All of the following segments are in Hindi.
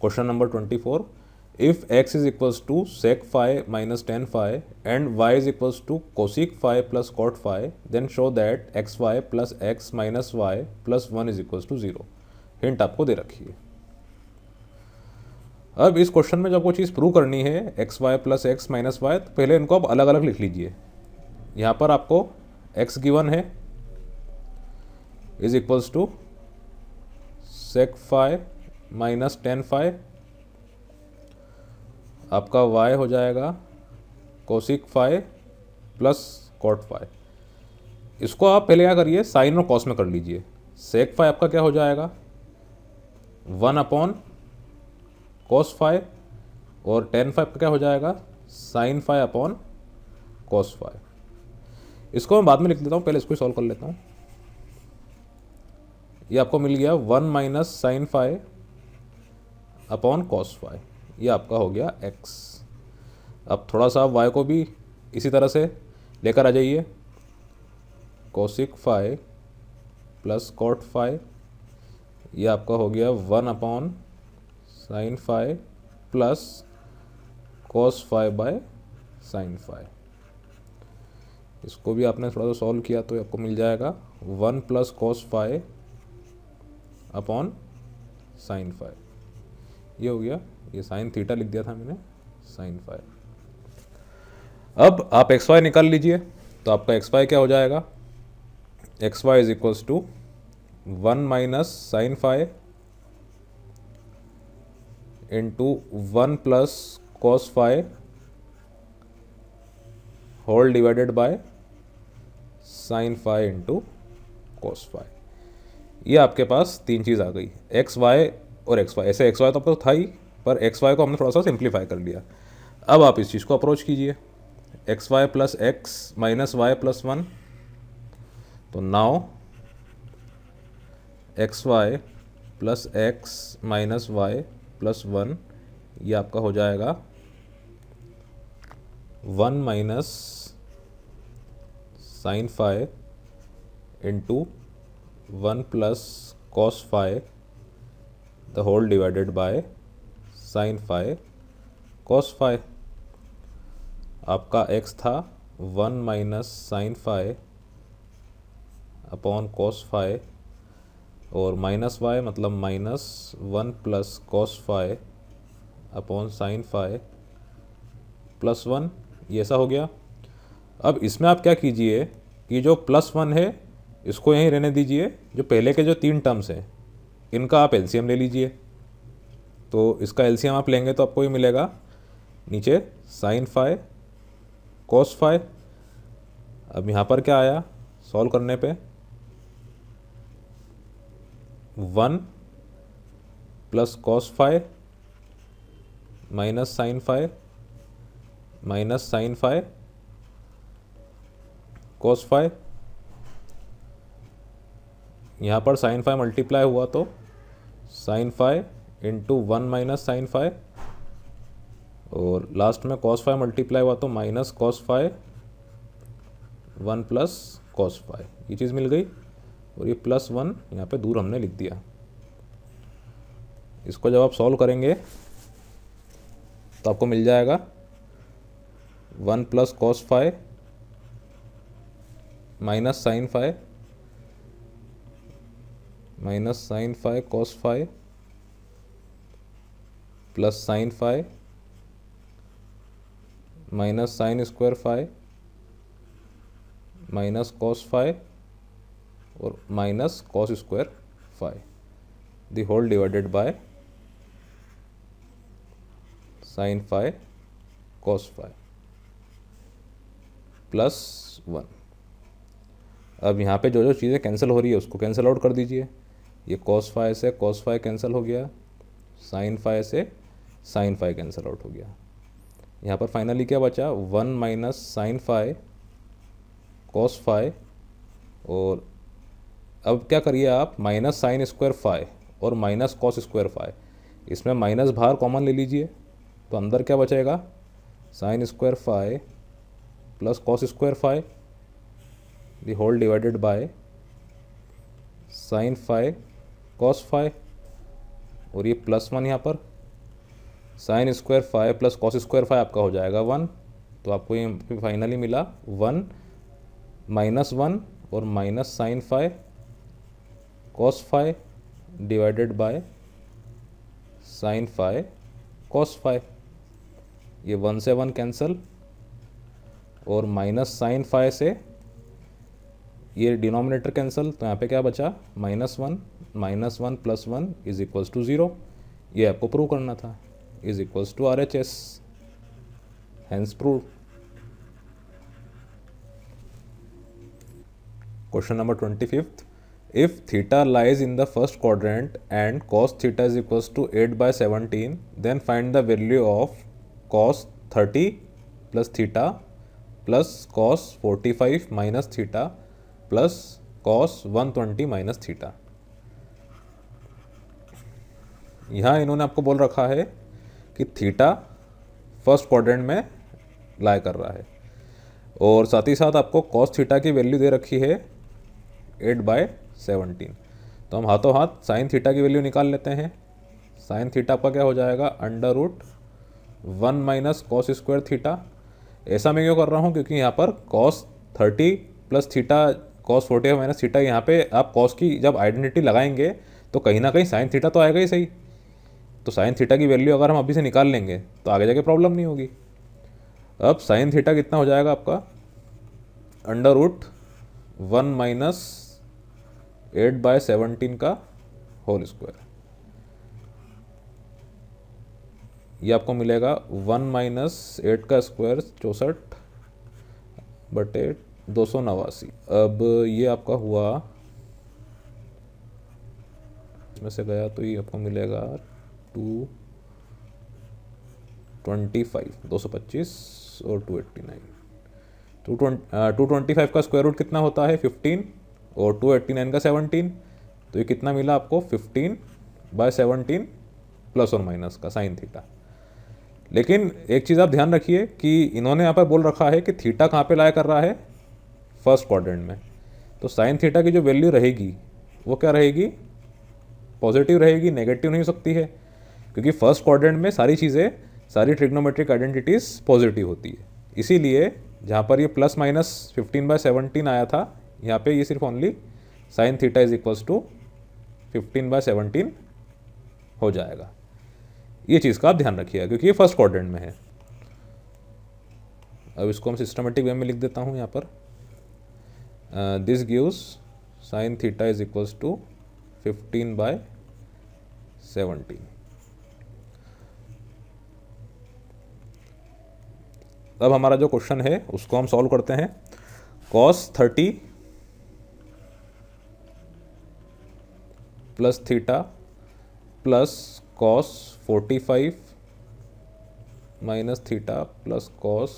Question number twenty four, if x is equals to sec phi minus tan phi and y is equals to cosec phi plus cot phi, then show that xy plus x minus y plus 1 is equals to 0 hint आपको दे रखी है। अब इस क्वेश्चन में जब वो चीज़ प्रूव करनी है x y plus x minus y तो पहले इनको आप अलग अलग लिख लीजिए। यहाँ पर आपको एक्स गिवन है is equals to sec five minus tan five आपका वाई हो जाएगा cosec five plus cot five. इसको आप पहले क्या करिए साइन और कॉस में कर लीजिए। सेक फाइव आपका क्या हो जाएगा? वन अपॉन कॉस फाइव और टेन फाइव का क्या हो जाएगा? Sine five upon cos five. इसको मैं बाद में लिख देता हूँ, पहले इसको सॉल्व कर लेता हूँ। ये आपको मिल गया one minus sine five upon cos five ये आपका हो गया एक्स अब थोड़ा सा आप वाई को भी इसी तरह से लेकर आ जाइए. Cosec five plus cot five ये आपका हो गया one upon sine five plus cos five by sine five इसको भी आपने थोड़ा सा सॉल्व किया तो आपको मिल जाएगा. One plus cos five upon sine five ये हो गया। ये साइन थीटा लिख दिया था मैंने। साइन फाइव अब आप एक्स वाई निकाल लीजिए तो आपका एक्स वाई क्या हो जाएगा? X y is equals to one minus sine five into one plus cos five whole divided by sine five into cos five ये आपके पास तीन चीज़ आ गई। एक्स वाई और एक्स वाई ऐसे एक्स वाई तो आपको था ही, पर एक्स वाई को हमने थोड़ा सा सिंप्लीफाई कर लिया। अब आप इस चीज़ को अप्रोच कीजिए। X y plus x minus y plus one तो now x y plus x minus y plus one ये आपका हो जाएगा। One minus sine five into one plus cos five the whole divided by sine five cos five आपका एक्स था one minus sine five upon cos five और माइनस वाई मतलब minus one plus cos five upon sine five plus one, ये ऐसा हो गया। अब इसमें आप क्या कीजिए कि जो प्लस वन है, इसको यहीं रहने दीजिए, जो पहले के जो तीन टर्म्स हैं। इनका आप एलसीएम ले लीजिए। तो इसका एलसीएम आप लेंगे तो आपको ये मिलेगा। नीचे साइन फाइव कोस फाइव अब यहाँ पर क्या आया? सॉल्व करने पे। One plus cos five minus sine five minus sine five cos five यहाँ पर साइन फाइव मल्टीप्लाई हुआ तो sine five into one minus sine five और लास्ट में कॉस फाइव मल्टीप्लाई हुआ तो minus cos five one plus cos five ये चीज़ मिल गई, और ये प्लस वन यहाँ पे दूर हमने लिख दिया। इसको जब आप सॉल्व करेंगे तो आपको मिल जाएगा one plus cos five minus sine five minus sine five cos five plus sine five minus sine square five minus cos five और minus cos square five the whole divided by sine five cos five plus one अब यहाँ पे जो जो चीज़ें कैंसिल हो रही है, उसको कैंसिल आउट कर दीजिए। ये कॉस फाइव से कॉस फाइव कैंसिल हो गया साइन फाइव से साइन फाइव कैंसिल आउट हो गया। यहाँ पर फाइनली क्या बचा? One minus sine five cos five और अब क्या करिए आप? माइनस साइन स्क्वायर फाइव और माइनस कॉस स्क्वायर फाइव इसमें माइनस बाहर कॉमन ले लीजिए तो अंदर क्या बचेगा? Sine square five plus cos square five the whole divided by sine five cos five और ये प्लस वन यहाँ पर sine square five plus cos square five आपका हो जाएगा वन तो आपको ये फाइनली मिला वन माइनस वन और minus sine five cos five divided by sine five cos five ये वन से वन कैंसल और माइनस साइन फाइव से ये डिनोमिनेटर कैंसिल तो यहाँ पे क्या बचा? Minus one minus one plus one is equals to zero ये आपको प्रूव करना था. Is equals to R H S hence prove question number twenty fifth if theta lies in the first quadrant and cos theta is equals to eight by seventeen then find the value of cos thirty plus theta plus cos forty five minus theta plus cos one twenty minus theta यहाँ इन्होंने आपको बोल रखा है कि थीटा फ़र्स्ट क्वाड्रेंट में लाई कर रहा है। और साथ ही साथ आपको कॉस थीटा की वैल्यू दे रखी है एट बाय सेवनटीन तो हम हाथों हाथ साइन थीटा की वैल्यू निकाल लेते हैं। साइन थीटा आपका क्या हो जाएगा? Under root one minus cos square theta ऐसा मैं क्यों कर रहा हूँ? क्योंकि यहाँ पर cos thirty plus theta cos forty five minus theta यहाँ पे आप कॉस की जब आइडेंटिटी लगाएँगे तो कहीं ना कहीं साइन थीटा तो आएगा ही सही। तो साइन थीटा की वैल्यू अगर हम अभी से निकाल लेंगे तो आगे जाके प्रॉब्लम नहीं होगी। अब साइन थीटा कितना हो जाएगा आपका? Under root one minus eight by seventeen का होल स्क्वायर ये आपको मिलेगा वन माइनस एट का स्क्वायर चौंसठ बटे दो सौ नवासी। अब ये आपका हुआ, इसमें से गया तो ये आपको मिलेगा टू ट्वेंटी फाइव, दो सौ पच्चीस और two eighty nine. Two two twenty five का स्क्वायर रूट कितना होता है? फिफ्टीन और टू एट्टी नाइन का सेवनटीन तो ये कितना मिला आपको? फिफ्टीन बाय सेवनटीन प्लस और माइनस का साइन थीटा लेकिन एक चीज़ आप ध्यान रखिए कि इन्होंने यहाँ पर बोल रखा है कि थीटा कहाँ पे लाया कर रहा है? फ़र्स्ट क्वाड्रेंट में तो साइन थीटा की जो वैल्यू रहेगी, वो क्या रहेगी? पॉजिटिव रहेगी, नेगेटिव नहीं हो सकती है, क्योंकि फ़र्स्ट क्वाड्रेंट में सारी चीज़ें, सारी ट्रिग्नोमेट्रिक आइडेंटिटीज़ पॉजिटिव होती है। इसीलिए जहाँ पर ये plus minus fifteen by seventeen आया था, यहाँ पे ये सिर्फ़ only sine theta is equals to fifteen by seventeen हो जाएगा। ये चीज़ का आप ध्यान रखिएगा, क्योंकि ये फ़र्स्ट क्वाड्रेंट में है। अब इसको हम सिस्टमेटिक वे में लिख देता हूँ यहाँ पर। Uh, this gives sine theta is equals to 15 by 17 अब हमारा जो क्वेश्चन है उसको हम सॉल्व करते हैं। Cos 30 plus theta plus cos 45 minus theta plus cos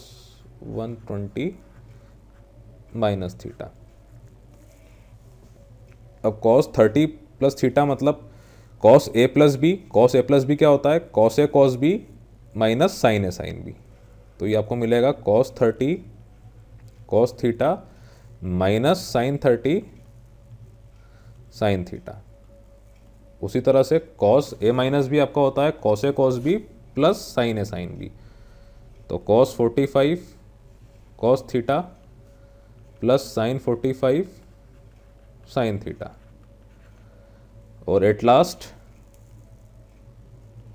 120 minus theta अब कॉस थर्टी प्लस थीटा मतलब cos A plus B cos A plus B क्या होता है? Cos A cos B minus sine A sine B तो ये आपको मिलेगा cos thirty cos theta minus sine thirty sine theta उसी तरह से कॉस ए माइनस बी आपका होता है cos A cos B plus sine A sine B तो cos forty five cos theta plus sine forty five sine theta और एट लास्ट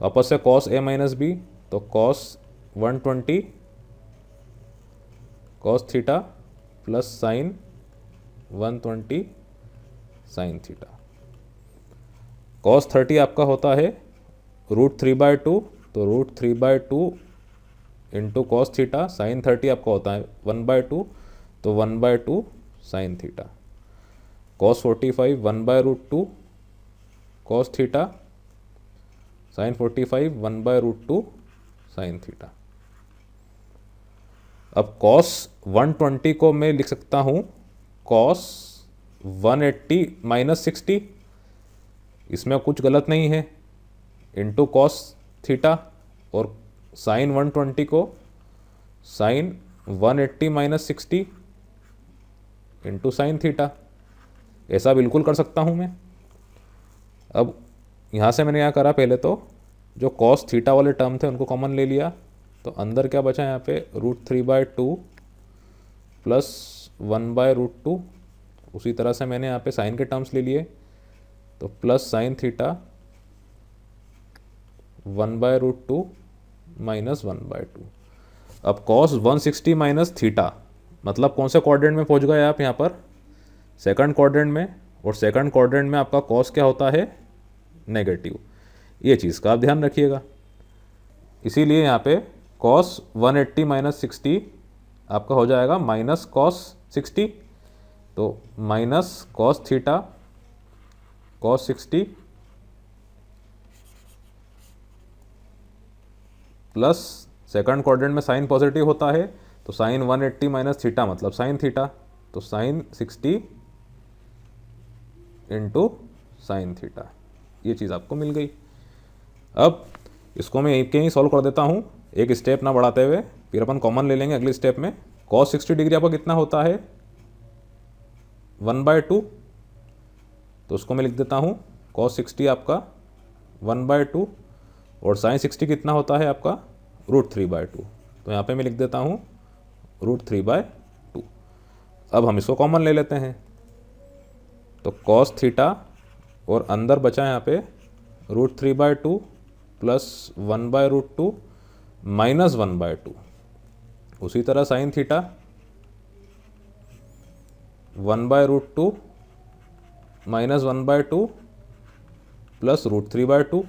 वापस से कॉस ए माइनस बी तो cos one twenty cos theta plus sine one twenty sine theta cos thirty आपका होता है रूट थ्री बाय टू तो root three by two into cos theta sine thirty आपका होता है वन बाय टू तो one by two sine theta cos forty five one by root two cos theta sine forty five one by root two sine theta अब कॉस वन ट्वेंटी को मैं लिख सकता हूँ cos one eighty minus sixty इसमें कुछ गलत नहीं है। इंटू कॉस थीटा और साइन वन ट्वेंटी को sine one eighty minus sixty into sine theta ऐसा बिल्कुल कर सकता हूँ मैं। अब यहाँ से मैंने यहाँ करा पहले तो जो कॉस थीटा वाले टर्म थे उनको कॉमन ले लिया। तो अंदर क्या बचा यहाँ पे? Root three by two plus one by root two उसी तरह से मैंने यहाँ पे साइन के टर्म्स ले लिए। तो plus sine theta one by root two minus one by two अब cos one sixty minus theta मतलब कौन से क्वाड्रेंट में पहुँच गए आप यहाँ पर? सेकंड क्वाड्रेंट में, और सेकंड क्वाड्रेंट में आपका कॉस क्या होता है? नेगेटिव। ये चीज़ का आप ध्यान रखिएगा। इसीलिए यहाँ पे कॉस 180 एट्टी माइनस सिक्सटी आपका हो जाएगा माइनस कॉस सिक्सटी। तो minus cos theta cos sixty plus second quadrant में साइन पॉजिटिव होता है तो साइन 180 एट्टी माइनस थीटा मतलब साइन थीटा तो साइन 60 इंटू साइन थीटा ये चीज़ आपको मिल गई। अब इसको मैं एक ही सॉल्व कर देता हूँ। एक स्टेप ना बढ़ाते हुए, फिर अपन कॉमन ले लेंगे अगले स्टेप में। कॉस सिक्सटी डिग्री आपका कितना होता है? वन बाय टू तो उसको मैं लिख देता हूँ। कॉस सिक्सटी आपका वन बाय टू और साइन सिक्सटी कितना होता है आपका? रूट थ्री बाय टू तो यहाँ पे मैं लिख देता हूँ रूट थ्री बाय टू अब हम इसको कॉमन ले लेते हैं। तो कॉस थीटा और अंदर बचा यहाँ पे root three by two plus one by root two minus one by two उसी तरह sine theta one by root two minus one by two plus root three by two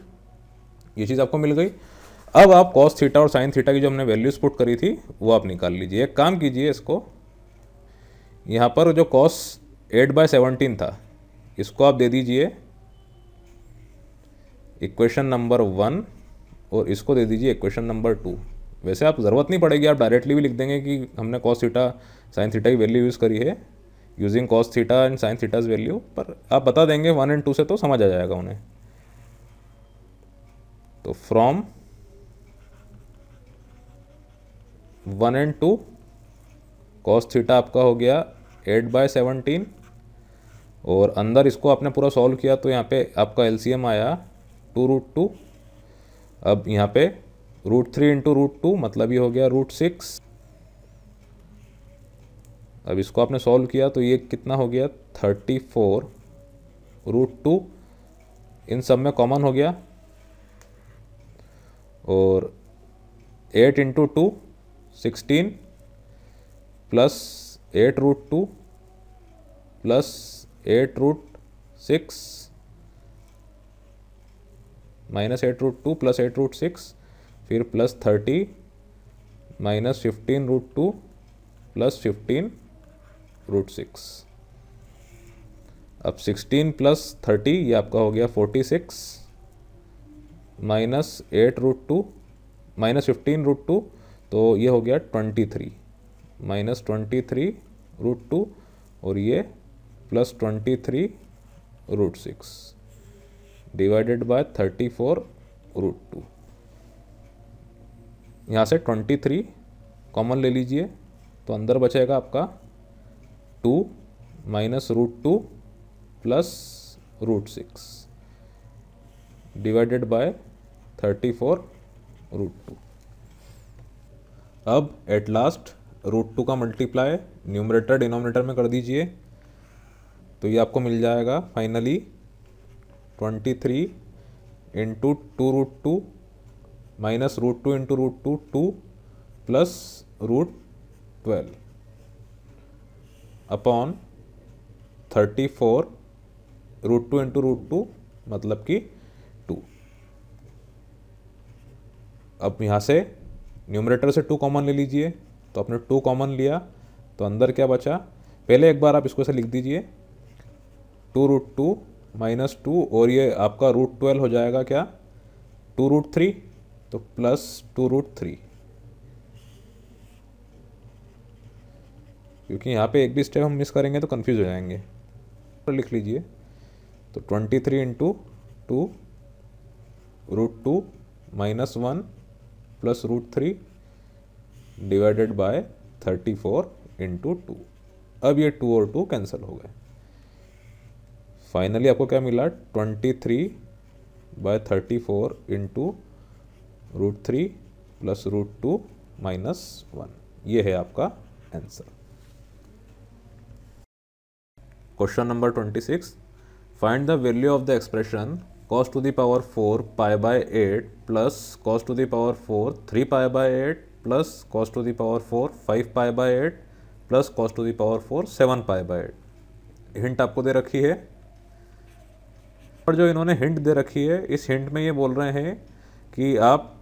ये चीज़ आपको मिल गई। अब आप कॉस थीटा और साइन थीटा की जो हमने वैल्यूज़ पुट करी थी, वो आप निकाल लीजिए। एक काम कीजिए इसको। यहाँ पर जो कॉस एट बाय सेवनटीन था इसको आप दे दीजिए इक्वेशन नंबर वन और इसको दे दीजिए इक्वेशन नंबर टू वैसे आप ज़रूरत नहीं पड़ेगी, आप डायरेक्टली भी लिख देंगे कि हमने कॉस थीटा साइन थीटा की वैल्यू यूज़ करी है using cos theta and sine theta's value पर आप बता देंगे वन एंड टू से तो समझ आ जाएगा उन्हें। तो from one and two cos theta आपका हो गया एट बाय सेवनटीन और अंदर इसको आपने पूरा सॉल्व किया तो यहाँ पे आपका एलसीएम आया टू रूट टू अब यहाँ पे root three into root two मतलब ये हो गया रूट सिक्स अब इसको आपने सॉल्व किया तो ये कितना हो गया? थर्टी फोर रूट टू इन सब में कॉमन हो गया. और eight into two sixteen plus eight root two plus eight root six minus eight root two plus eight root six, फिर plus thirty minus fifteen root two plus fifteen root six. अब सिक्सटीन प्लस थर्टी, ये आपका हो गया forty six minus eight root two minus fifteen root two तो ये हो गया twenty three minus twenty three root two, और ये plus twenty three root six divided by thirty four root two. यहाँ से ट्वेंटी थ्री कॉमन ले लीजिए तो अंदर बचेगा आपका two minus root two plus root six divided by thirty four root two. अब एट लास्ट रूट टू का मल्टीप्लाई न्यूमरेटर डिनोमिनेटर में कर दीजिए। तो ये आपको मिल जाएगा finally twenty three into two root two minus root two into root two two plus root twelve upon thirty four root two into root two मतलब कि टू अब यहाँ से न्यूमरेटर से टू कॉमन ले लीजिए। तो आपने टू कॉमन लिया तो अंदर क्या बचा? पहले एक बार आप इसको ऐसे लिख दीजिए। Two root two minus two और ये आपका रूट ट्वेल्व हो जाएगा क्या? टू रूट थ्री तो प्लस टू रूट थ्री। क्योंकि यहाँ पे एक भी स्टेप हम मिस करेंगे तो कंफ्यूज हो जाएँगे। तो लिख लीजिए। तो twenty three into two root two minus one plus root three divided by thirty four into two अब ये टू और टू कैंसिल हो गए। फाइनली आपको क्या मिला? Twenty three by thirty four into root three plus root two minus one ये है आपका answer question number twenty six find the value of the expression cos to the power four pi by eight plus cos to the power four three pi by eight plus cos to the power four five pi by eight plus cos the power four seven pi by eight hint आपको दे रखी है? और जो इन्होंने हिंट दे रखी है, इस हिंट में ये बोल रहे हैं कि आप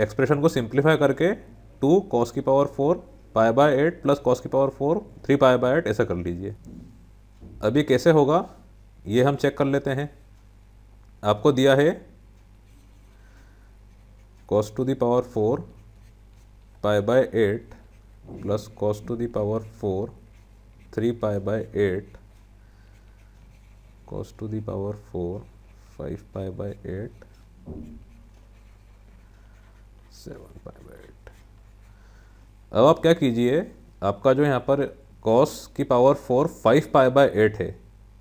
एक्सप्रेशन को सिंप्लीफाई करके टू कॉस की power four pi by eight plus cos की power four three pi by eight ऐसा कर लीजिए। अभी कैसे होगा? ये हम चेक कर लेते हैं। आपको दिया है cos to the power four pi by eight plus cos to the power four three pi by eight cos to the power 4 5 pi by 8 7 pi by 8 अब आप क्या कीजिए? आपका जो यहाँ पर cos की पावर 4 5 पाई बाय 8 है,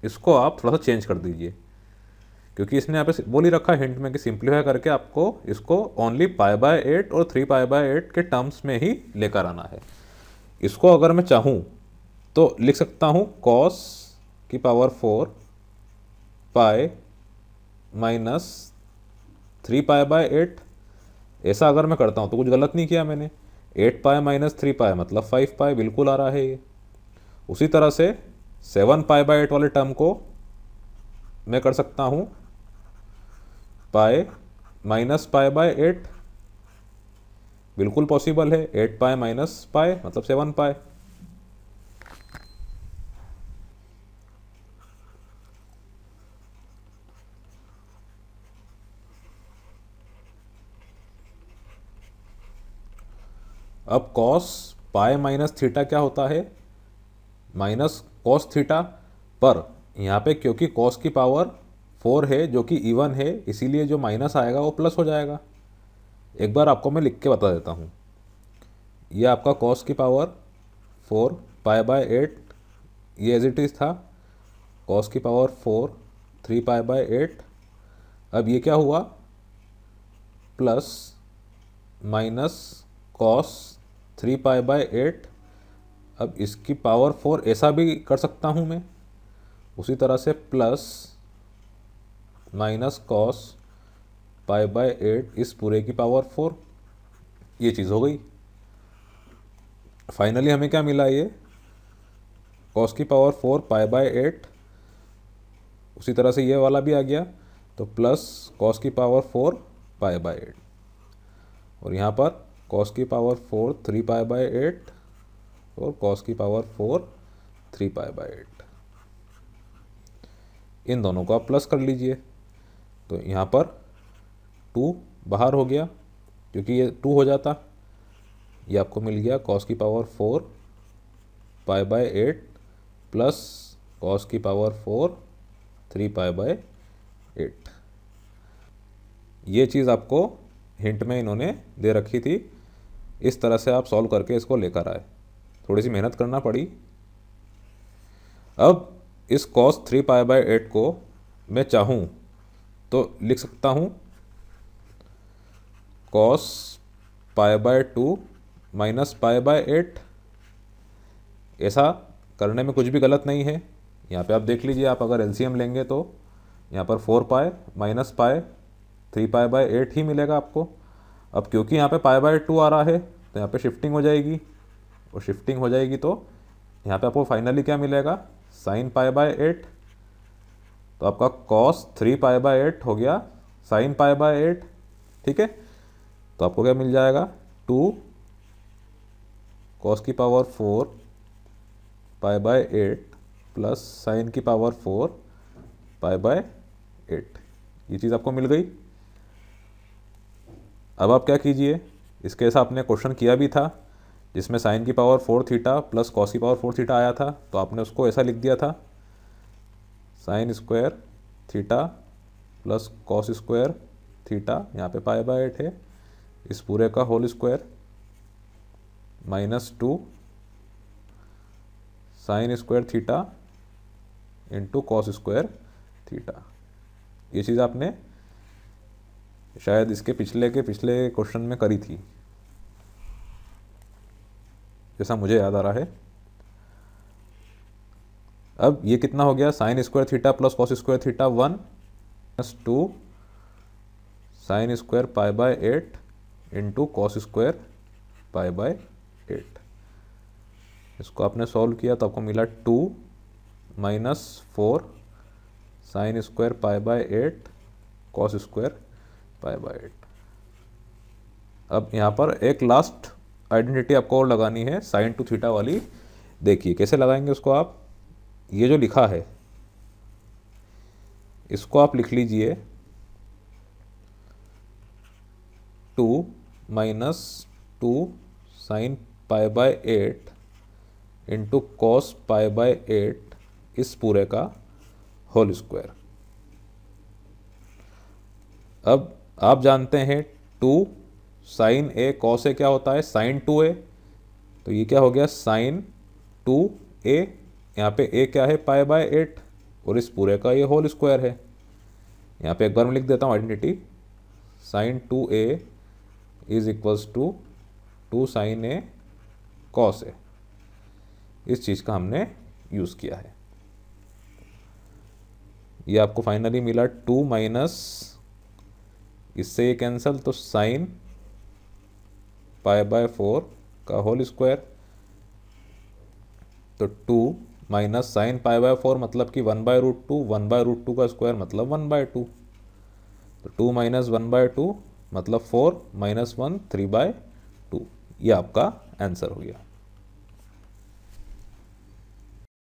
इसको आप थोड़ा सा चेंज कर दीजिए। क्योंकि इसने यहाँ पे बोल ही रखा हिंट में कि सिंप्लीफाई करके आपको इसको ओनली पाई बाय एट और थ्री पाई बाय एट के टर्म्स में ही लेकर आना है। इसको अगर मैं चाहूँ तो लिख सकता हूँ कॉस की power four pi minus three pi by eight ऐसा अगर मैं करता हूँ तो कुछ गलत नहीं किया मैंने। एट पाए माइनस थ्री पाए मतलब फाइव पाए बिल्कुल आ रहा है ये। उसी तरह से सेवन पाए बाय एट वाले टर्म को मैं कर सकता हूँ। Pi minus pi by eight बिल्कुल पॉसिबल है। एट पाए माइनस पाए मतलब सेवन पाए अब कॉस पाए माइनस थीटा क्या होता है? माइनस कॉस थीटा पर। यहाँ पे क्योंकि कॉस की पावर फोर है, जो कि इवन है, इसीलिए जो माइनस आएगा वो प्लस हो जाएगा। एक बार आपको मैं लिख के बता देता हूँ। ये आपका कॉस की power four pi by eight ये एज इट इज़ था। कॉस की power four three pi by eight अब ये क्या हुआ? Plus minus cos three pi by eight. अब इसकी पावर फोर ऐसा भी कर सकता हूँ मैं। उसी तरह से plus minus cos pi by eight इस पूरे की पावर फोर। ये चीज़ हो गई। फाइनली हमें क्या मिला ये? कॉस की power four pi by eight. उसी तरह से ये वाला भी आ गया। तो प्लस कॉस की power four pi by eight. और यहाँ पर कॉस की power four three pi by eight और कॉस की power four three pi by eight इन दोनों को आप प्लस कर लीजिए। तो यहाँ पर टू बाहर हो गया, क्योंकि ये टू हो जाता। ये आपको मिल गया कॉस की power four pi by eight plus cos की power four three pi by eight ये चीज़ आपको हिंट में इन्होंने दे रखी थी। इस तरह से आप सॉल्व करके इसको लेकर आए। थोड़ी सी मेहनत करना पड़ी। अब इस cos three pi by eight को मैं चाहूँ तो लिख सकता हूँ। Cos pi by two minus pi by eight ऐसा करने में कुछ भी गलत नहीं है। यहाँ पे आप देख लीजिए, आप अगर एलसीएम लेंगे तो यहाँ पर फोर पाए माइनस पाए थ्री पाए बाय एट ही मिलेगा आपको। अब क्योंकि यहाँ पे पाई बाय टू आ रहा है तो यहाँ पे शिफ्टिंग हो जाएगी। और शिफ्टिंग हो जाएगी तो यहाँ पे आपको फाइनली क्या मिलेगा? साइन पाई बाय एट तो आपका cos three pi by eight हो गया साइन पाई बाय एट ठीक है? तो आपको क्या मिल जाएगा? टू कॉस की power four pi by eight plus sine की power four pi by eight ये चीज़ आपको मिल गई। अब आप क्या कीजिए? इसके जैसा आपने क्वेश्चन किया भी था, जिसमें साइन की power four theta plus cos की पावर फोर थीटा आया था तो आपने उसको ऐसा लिख दिया था। Sine square theta plus cos square theta यहाँ पे पाए बाय एट है, इस पूरे का whole square minus two sine square theta into cos square theta ये चीज़ आपने शायद इसके पिछले के पिछले क्वेश्चन में करी थी। जैसा मुझे याद आ रहा है। अब ये कितना हो गया? Sine square theta plus cos square theta one plus two sine square pi by eight into cos square pi by eight इसको आपने सॉल्व किया तो आपको मिला two minus four sine square pi by eight cos square pi by eight अब यहाँ पर एक लास्ट आइडेंटिटी आपको और लगानी है साइन टू थीटा वाली। देखिए, कैसे लगाएँगे उसको आप? ये जो लिखा है, इसको आप लिख लीजिए। Two minus two sine pi by eight into cos pi by eight इस पूरे का होल स्क्वायर अब आप जानते हैं two sine A cos A क्या होता है? साइन टू ए तो ये क्या हो गया? साइन टू ए यहाँ पे ए क्या है? पाए बाय एट और इस पूरे का ये होल स्क्वायर है। यहाँ पे एक बार मैं लिख देता हूँ identity sine two A is equals to two sine A cos A इस चीज़ का हमने यूज़ किया है। ये आपको फाइनली मिला टू माइनस इससे ये कैंसल तो साइन पाई बाय फोर का होल स्क्वायर तो two minus sine pi by four मतलब कि one by root two one by root two का स्क्वायर मतलब वन बाय टू तो two minus one by two मतलब four minus one three by two ये आपका आंसर हो गया।